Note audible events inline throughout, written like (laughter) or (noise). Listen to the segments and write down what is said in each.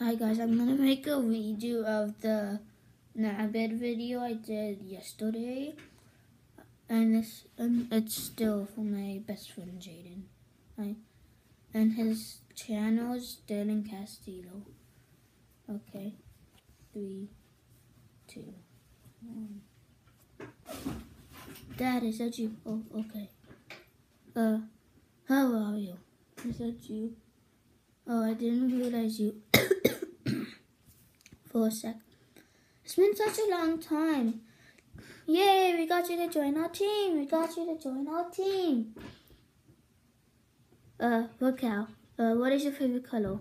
Hi guys, I'm gonna make a video of the Nabbit video I did yesterday, and this and it's still for my best friend Jaden, right? And his channel is Dylan Castillo. Okay, three, two, one. Dad, is that you? Oh, okay. Uh, how are you? Is that you? Oh, I didn't realize you. (coughs) for a sec. It's been such a long time. Yay, we got you to join our team. We got you to join our team. Uh, out. Uh, what is your favorite color?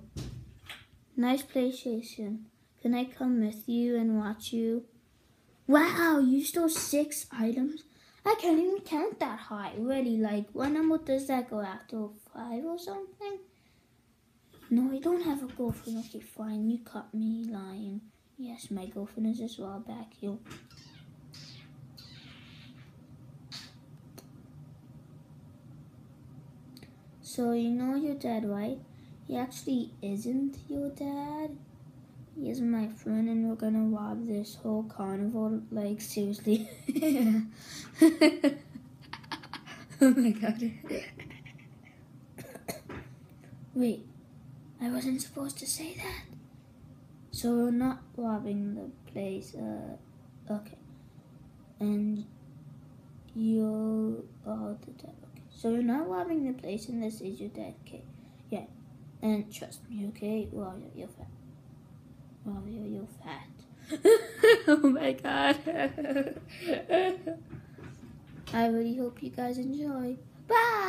Nice PlayStation. Can I come with you and watch you? Wow, you stole six items? I can't even count that high. Really, like, what number does that go after? Five or something? No, I don't have a girlfriend. Okay, fine. You caught me lying. Yes, my girlfriend is as well back here. So you know your dad, right? He actually isn't your dad. He is my friend and we're gonna rob this whole carnival. Like, seriously. (laughs) oh my god. (laughs) Wait, I wasn't supposed to say that. So we're not robbing the place. Uh, okay. And you are all the dad. Okay. So you're not robbing the place, and this is your dad. Okay. Yeah. And trust me, okay? Well, you're, you're fat. Well, you're, you're fat. (laughs) oh my god. (laughs) I really hope you guys enjoy. Bye!